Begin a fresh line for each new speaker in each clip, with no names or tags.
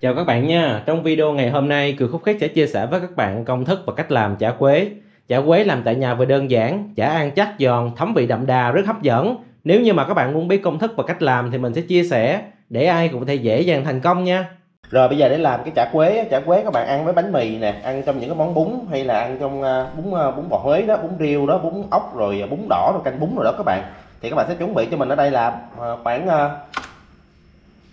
Chào các bạn nha, trong video ngày hôm nay Cường Khúc Khách sẽ chia sẻ với các bạn công thức và cách làm chả quế. Chả quế làm tại nhà vừa đơn giản, chả ăn chắc giòn, thấm vị đậm đà rất hấp dẫn. Nếu như mà các bạn muốn biết công thức và cách làm thì mình sẽ chia sẻ để ai cũng có thể dễ dàng thành công nha.
Rồi bây giờ để làm cái chả quế chả quế các bạn ăn với bánh mì nè ăn trong những cái món bún hay là ăn trong à, bún à, bún bò Huế đó bún riêu đó bún ốc rồi à, bún đỏ rồi canh bún rồi đó các bạn. Thì các bạn sẽ chuẩn bị cho mình ở đây là khoảng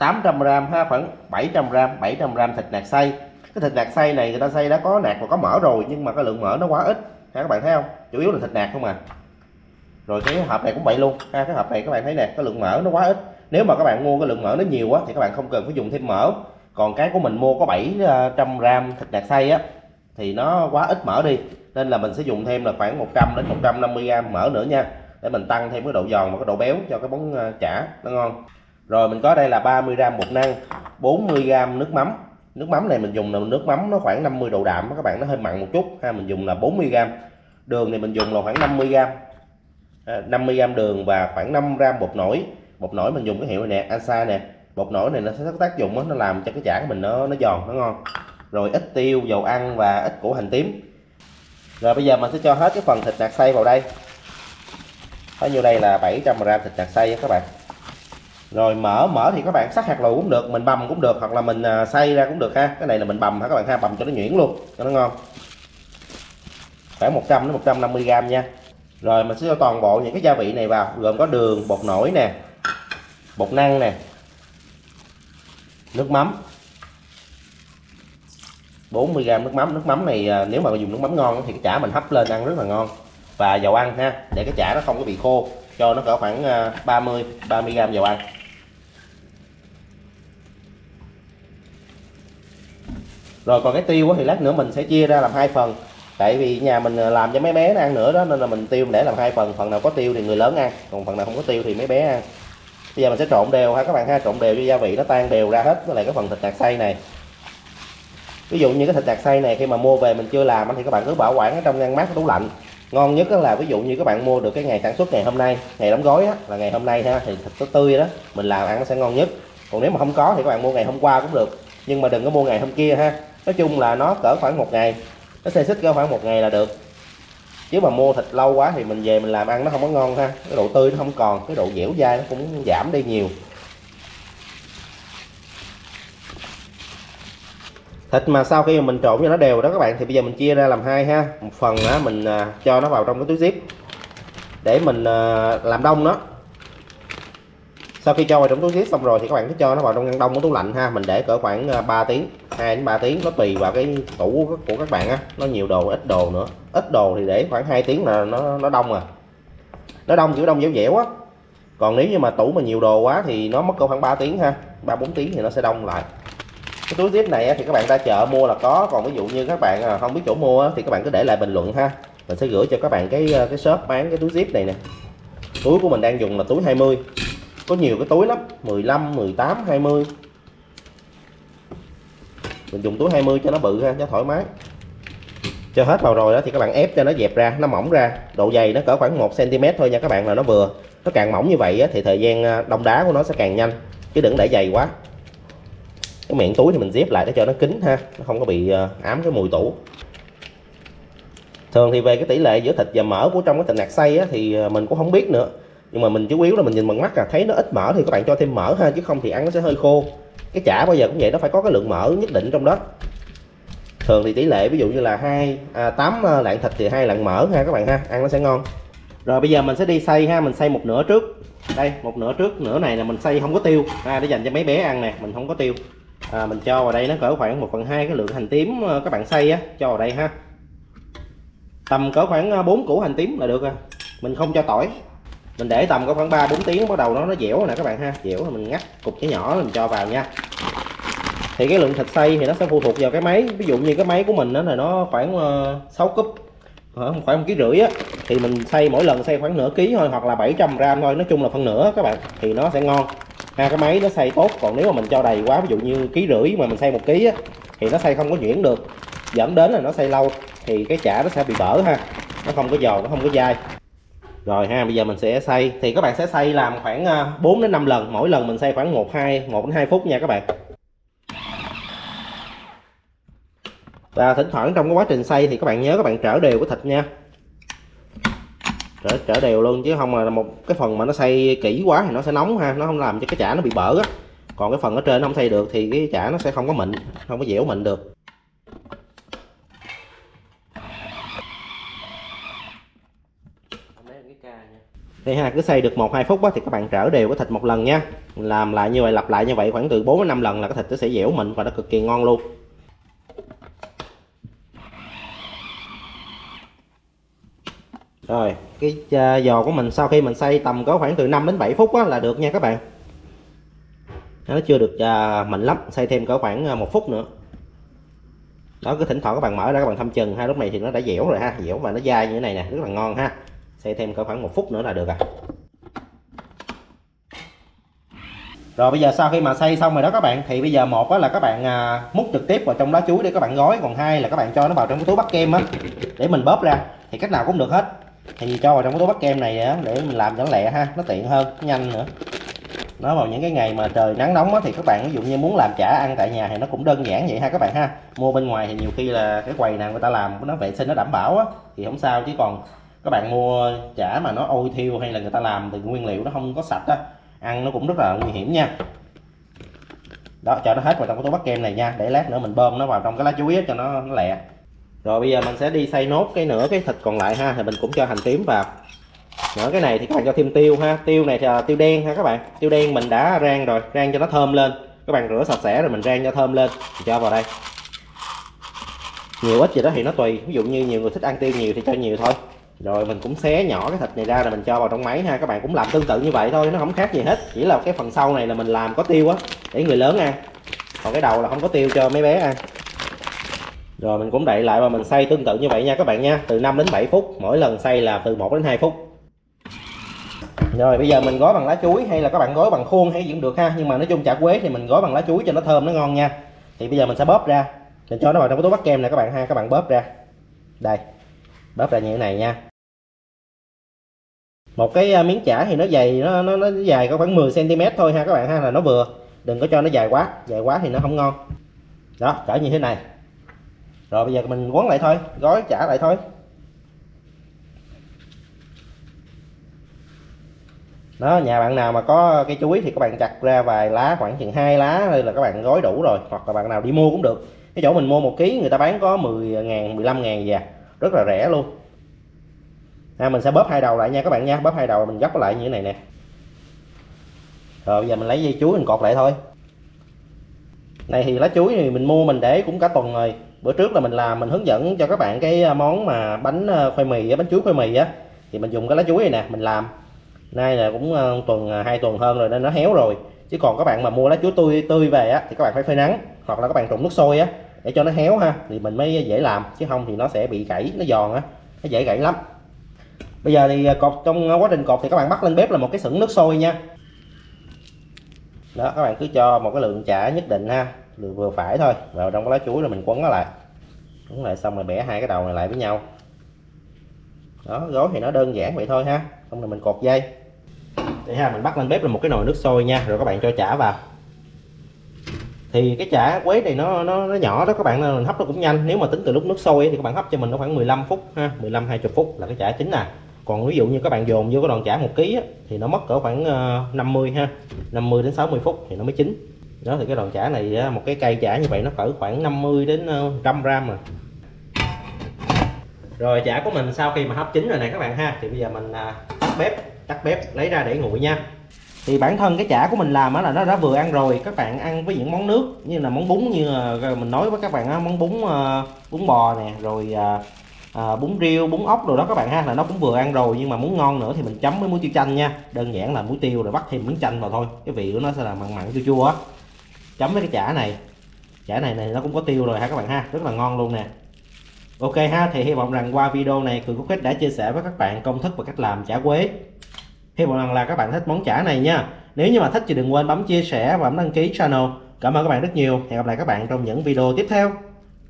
800 gram ha khoảng 700 gram, 700 gram thịt nạc xay. Cái thịt nạc xay này người ta xay đã có nạc và có mỡ rồi nhưng mà cái lượng mỡ nó quá ít. Ha các bạn thấy không? Chủ yếu là thịt nạc không à. Rồi cái hộp này cũng vậy luôn. Ha cái hộp này các bạn thấy nè cái lượng mỡ nó quá ít. Nếu mà các bạn mua cái lượng mỡ nó nhiều quá thì các bạn không cần phải dùng thêm mỡ. Còn cái của mình mua có 700 gram thịt nạc xay á thì nó quá ít mỡ đi. Nên là mình sẽ dùng thêm là khoảng 100 đến 150 gram mỡ nữa nha. Để mình tăng thêm cái độ giòn và cái độ béo cho cái món ờ, chả nó ngon rồi mình có đây là 30 g bột năng 40 g nước mắm. Nước mắm này mình dùng là nước mắm nó khoảng 50 độ đạm các bạn nó hơi mặn một chút ha mình dùng là 40 g đường thì mình dùng là khoảng 50 g à, 50 g đường và khoảng 5 g bột nổi. Bột nổi mình dùng cái hiệu này nè Ansa nè. Bột nổi này nó sẽ có tác dụng đó, nó làm cho cái chả của mình nó nó giòn nó ngon. Rồi ít tiêu dầu ăn và ít củ hành tím. Rồi bây giờ mình sẽ cho hết cái phần thịt nạc xay vào đây. Có nhiêu đây là 700 g thịt nạc xay các bạn rồi mỡ mỡ thì các bạn sắc hạt lựu cũng được, mình bầm cũng được, hoặc là mình à, xay ra cũng được ha. Cái này là mình bầm ha các bạn ha? Bầm cho nó nhuyễn luôn, cho nó ngon. Khoảng 100 đến 150 g nha. Rồi mình sẽ cho toàn bộ những cái gia vị này vào, gồm có đường, bột nổi nè, bột năng nè, nước mắm. 40g nước mắm. Nước mắm này à, nếu mà dùng nước mắm ngon thì cái chả mình hấp lên ăn rất là ngon. Và dầu ăn ha, để cái chả nó không có bị khô, cho nó cỡ khoảng à, 30 30g dầu ăn. Rồi còn cái tiêu thì lát nữa mình sẽ chia ra làm hai phần. Tại vì nhà mình ờ, làm cho mấy bé nó ăn nữa đó nên là mình tiêu để làm hai phần. Phần nào có tiêu thì người lớn ăn còn phần nào không có tiêu thì mấy bé ăn. Bây giờ mình sẽ trộn đều ha các bạn ha trộn đều cho gia vị nó tan đều ra hết với lại cái phần thịt nạc xay này. Ví dụ như cái thịt nạc xay này khi mà mua về mình chưa làm thì các bạn cứ bảo quản ở trong ngăn mát tủ lạnh. Ngon nhất là ví dụ như các bạn mua được cái ngày sản xuất ngày hôm nay ngày đóng gói á, là ngày hôm nay ha thì thịt nó tươi đó mình làm ăn nó sẽ ngon nhất. Còn nếu mà không có thì các bạn mua ngày hôm qua cũng được nhưng mà đừng có mua ngày hôm kia ha nói chung là nó cỡ khoảng một ngày. Nó xe xích cỡ khoảng một ngày là được. Chứ mà mua thịt lâu quá thì mình về mình làm ăn nó không có ngon ha. Cái độ tươi nó không còn, cái độ dẻo dai nó cũng giảm đi nhiều. Thịt mà sau khi mà mình trộn cho nó đều đó các bạn, thì bây giờ mình chia ra làm hai ha. Một phần á, mình à, cho nó vào trong cái túi zip. Để mình à, làm đông nó. Sau khi cho vào trong túi zip xong rồi thì các bạn cứ cho nó vào trong ngăn đông của tủ lạnh ha. Mình để cỡ khoảng à, 3 tiếng. 2 đến 3 tiếng, nó tùy vào cái tủ của các bạn á. Nó nhiều đồ, ít đồ nữa. Ít đồ thì để khoảng 2 tiếng là nó nó đông à. Nó đông, kiểu đông dẻo dẻo á. Còn nếu như mà tủ mà nhiều đồ quá thì nó mất cỡ khoảng 3 tiếng ha. 3 4 tiếng thì nó sẽ đông lại. Cái túi zip này thì các bạn ra chợ mua là có. Còn ví dụ như các bạn à, không biết chỗ mua thì các bạn cứ để lại bình luận ha. Mình sẽ gửi cho các bạn cái à, cái shop bán cái túi zip này nè. Túi của mình đang dùng là túi 20 có nhiều cái túi lắm. 15 18 20 mình dùng túi 20 cho nó bự ha cho thoải mái. Cho hết vào rồi đó thì các bạn ép cho nó dẹp ra nó mỏng ra. Độ dày nó cỡ khoảng 1 cm thôi nha các bạn là nó vừa. Nó càng mỏng như vậy thì thời gian à, đông đá của nó sẽ càng nhanh chứ đừng để dày quá. Cái miệng túi thì mình dép lại để cho nó kín ha nó không có bị à, ám cái mùi tủ. Thường thì về cái tỷ lệ giữa thịt và mỡ của trong cái thịt nạc xay á, thì à, mình cũng không biết nữa. Nhưng mà mình chủ yếu là mình nhìn bằng mắt à thấy nó ít mỡ thì các bạn cho thêm mỡ ha chứ không thì ăn nó sẽ hơi khô cái chả bao giờ cũng vậy nó phải có cái lượng mỡ nhất định trong đó. Thường thì tỷ lệ ví dụ như là hai à, 8 à, lạng thịt thì hai lạng mỡ ha các bạn ha ăn nó sẽ ngon. Rồi bây giờ mình sẽ đi xay ha mình xay một nửa trước. Đây một nửa trước nửa này là mình xay không có tiêu. Ha để dành cho mấy bé ăn nè mình không có tiêu. À, mình cho vào đây nó cỡ khoảng 1 phần hai cái lượng hành tím à, các bạn xay á cho vào đây ha. Tầm cỡ khoảng à, 4 củ hành tím là được rồi mình không cho tỏi mình để tầm có khoảng 3 4 tiếng, bắt đầu nó nó dẻo nè các bạn ha. Dẻo thì mình ngắt cục nhỏ nhỏ mình cho vào nha. Thì cái lượng thịt xay thì nó sẽ phụ thuộc vào cái máy. Ví dụ như cái máy của mình đó là nó khoảng ờ, 6 cúp, khoảng một ký rưỡi á, thì mình xay mỗi lần xay khoảng nửa ký thôi, hoặc là 700 gram thôi, nói chung là phân nửa các bạn, thì nó sẽ ngon. Ha, cái máy nó xay tốt, còn nếu mà mình cho đầy quá, ví dụ như ký rưỡi mà mình xay một ký á, thì nó xay không có nhuyễn được. Dẫn đến là nó xay lâu, thì cái chả nó sẽ bị bở ha. Nó không có giòn, nó không có dai rồi ha, bây giờ mình sẽ xay thì các bạn sẽ xay làm khoảng ờ, 4 đến 5 lần. Mỗi lần mình xay khoảng 1 2 1 đến 2 phút nha các bạn. Và thỉnh thoảng trong cái quá trình xay thì các bạn nhớ các bạn trở đều cái thịt nha. Trở trở đều luôn chứ không là một cái phần mà nó xay kỹ quá thì nó sẽ nóng ha, nó không làm cho cái chả nó bị bở á. Còn cái phần ở trên nó không xay được thì cái chả nó sẽ không có mịn, không có dẻo mịn được. Thì ha cứ xay được một hai phút á, thì các bạn trở đều cái thịt một lần nha. Làm lại như vậy lặp lại như vậy khoảng từ 4 đến 5 lần là cái thịt nó sẽ dẻo mịn và nó cực kỳ ngon luôn. Rồi cái à, giò của mình sau khi mình xay tầm có khoảng từ 5 đến 7 phút á, là được nha các bạn. Nó chưa được uh, mịn lắm xay thêm cỡ khoảng ờ, một phút nữa. Đó cứ thỉnh thoảng các bạn mở ra các bạn thăm chừng ha lúc này thì nó đã dẻo rồi ha dẻo và nó dai như thế này nè rất là ngon ha xay thêm cỡ khoảng một phút nữa là được à rồi bây giờ sau khi mà xay xong rồi đó các bạn thì bây giờ một là các bạn à, múc trực tiếp vào trong lá chuối để các bạn gói còn hai là các bạn cho nó vào trong cái túi bắt kem á để mình bóp ra thì cách nào cũng được hết. Thì cho vào trong cái túi bắt kem này á để mình làm cho nó lẹ ha nó tiện hơn nhanh nữa. Nó vào những cái ngày mà trời nắng nóng á, thì các bạn ví dụ như muốn làm chả ăn tại nhà thì nó cũng đơn giản vậy ha các bạn ha. Mua bên ngoài thì nhiều khi là cái quầy nào người ta làm nó vệ sinh nó đảm bảo á thì không sao chứ còn các bạn mua chả mà nó ôi thiêu hay là người ta làm từ nguyên liệu nó không có sạch á ăn nó cũng rất là nguy hiểm nha. Đó cho nó hết vào trong cái túi bắt kem này nha để lát nữa mình bơm nó vào trong cái lá chuối cho nó, nó lẹ. Rồi bây giờ mình sẽ đi xay nốt cái nửa cái thịt còn lại ha thì mình cũng cho hành tím vào. Nữa cái này thì các bạn cho thêm tiêu ha tiêu này là tiêu đen ha các bạn. Tiêu đen mình đã rang rồi rang cho nó thơm lên. Các bạn rửa sạch sẽ rồi mình rang cho thơm lên thì cho vào đây. Nhiều ít gì đó thì nó tùy ví dụ như nhiều người thích ăn tiêu nhiều thì cho nhiều thôi rồi, mình cũng xé nhỏ cái thịt này ra rồi mình cho vào trong máy ha. Các bạn cũng làm tương tự như vậy thôi, nó không khác gì hết. Chỉ là cái phần sau này là mình làm có tiêu á, để người lớn ăn. Còn cái đầu là không có tiêu cho mấy bé ăn. Rồi, mình cũng đậy lại và mình xay tương tự như vậy nha các bạn nha. Từ 5 đến 7 phút, mỗi lần xay là từ 1 đến 2 phút. Rồi, bây giờ mình gói bằng lá chuối hay là các bạn gói bằng khuôn hay cũng được ha. Nhưng mà nói chung chả quế thì mình gói bằng lá chuối cho nó thơm, nó ngon nha. Thì bây giờ mình sẽ bóp ra. Mình cho nó vào trong cái túi bắt kem này các bạn ha. Các bạn bóp ra. Đây. Bóp ra như thế này nha một cái à, miếng chả thì nó dày nó nó, nó dài có khoảng 10 cm thôi ha các bạn ha là nó vừa. Đừng có cho nó dài quá dài quá thì nó không ngon. Đó cỡ như thế này. Rồi bây giờ mình quấn lại thôi gói chả lại thôi. Đó nhà bạn nào mà có cái chuối thì các bạn chặt ra vài lá khoảng chừng hai lá đây là các bạn gói đủ rồi hoặc là bạn nào đi mua cũng được. Cái chỗ mình mua một ký người ta bán có 10 ngàn 15 ngàn gì à. rất là rẻ luôn à, mình sẽ bóp hai đầu lại nha các bạn nha. Bóp hai đầu mình gấp lại như thế này nè. Rồi bây giờ mình lấy dây chuối mình cột lại thôi. Này thì lá chuối thì mình mua mình để cũng cả tuần rồi. Bữa trước là mình làm mình hướng dẫn cho các bạn cái à, món mà bánh à, khoai mì bánh chuối khoai mì á. Thì mình dùng cái lá chuối này nè mình làm. Nay là cũng à, tuần hai tuần hơn rồi nên nó héo rồi. Chứ còn các bạn mà mua lá chuối tươi tươi về á thì các bạn phải phơi nắng hoặc là các bạn trụng nước sôi á để cho nó héo ha thì mình mới dễ làm. Chứ không thì nó sẽ bị gãy nó giòn á nó dễ gãy lắm bây giờ thì à, cột trong à, quá trình cột thì các bạn bắt lên bếp là một cái sửng nước sôi nha. Đó các bạn cứ cho một cái lượng chả nhất định ha. Lượng vừa phải thôi vào trong cái lá chuối rồi mình quấn nó lại. Quấn lại xong rồi bẻ hai cái đầu này lại với nhau. Đó gói thì nó đơn giản vậy thôi ha. Xong rồi mình cột dây. Để ha mình bắt lên bếp là một cái nồi nước sôi nha rồi các bạn cho chả vào. Thì cái chả quế này nó nó, nó nhỏ đó các bạn nên mình hấp nó cũng nhanh. Nếu mà tính từ lúc nước sôi thì các bạn hấp cho mình nó khoảng 15 phút ha 15 20 phút là cái chả chín nè còn ví dụ như các bạn dồn vô cái đòn chả một ký thì nó mất cỡ khoảng ờ, 50 ha 50 đến 60 phút thì nó mới chín. Đó, thì cái đòn chả này ờ, một cái cây chả như vậy nó cỡ khoảng 50 đến ờ, 100 gram mà rồi chả của mình sau khi mà hấp chín rồi nè các bạn ha, thì bây giờ mình à, tắt bếp tắt bếp, lấy ra để nguội nha. Thì bản thân cái chả của mình làm á là nó đã vừa ăn rồi, các bạn ăn với những món nước như là món bún như mình nói với các bạn á, món bún bún bò nè, rồi à, bún riêu bún ốc rồi đó các bạn ha là nó cũng vừa ăn rồi nhưng mà muốn ngon nữa thì mình chấm với muối tiêu chanh nha đơn giản là muối tiêu rồi bắt thêm miếng chanh vào thôi cái vị của nó sẽ là mặn mặn chua chua á chấm với cái chả này chả này này nó cũng có tiêu rồi ha các bạn ha rất là ngon luôn nè Ok ha, thì hy vọng rằng qua video này Cường quốc Khách đã chia sẻ với các bạn công thức và cách làm chả quế. Hy vọng rằng là các bạn thích món chả này nha. Nếu như mà thích thì đừng quên bấm chia sẻ và bấm đăng ký channel. Cảm ơn các bạn rất nhiều. Hẹn gặp lại các bạn trong những video tiếp theo.